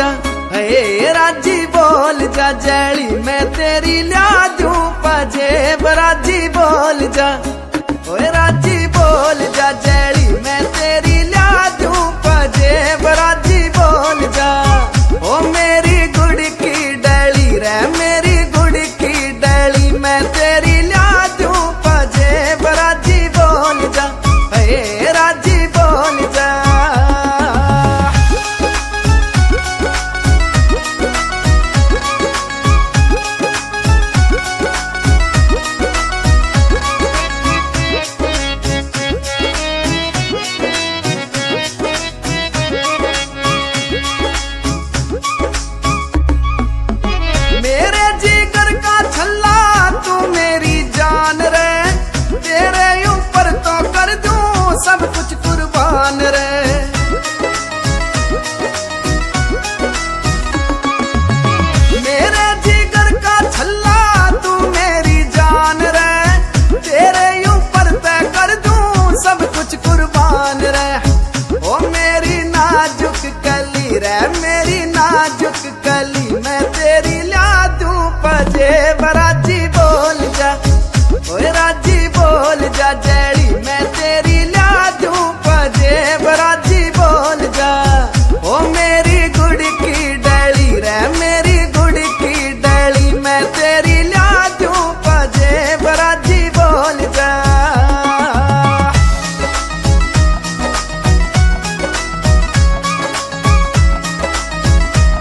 जा हे राज़ी बोल जा, जैली मैं तेरी लिया दूँ पजेब राज़ी बोल जा। ओए राज़ी